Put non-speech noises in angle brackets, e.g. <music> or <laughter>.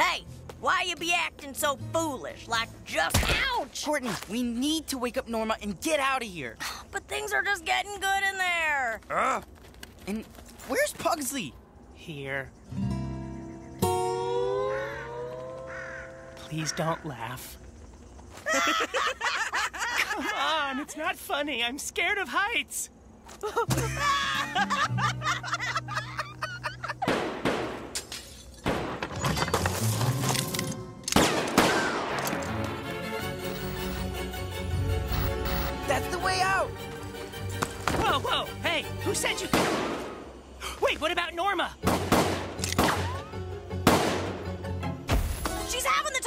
Hey, why you be acting so foolish? Like, just ouch! Courtney, we need to wake up Norma and get out of here. <sighs> But things are just getting good in there. Ugh. And where's Pugsley? Here. Please don't laugh. <laughs> Come on, it's not funny. I'm scared of heights. <laughs> That's the way out. Whoa, whoa, hey, who said you could? Wait, what about Norma? She's having the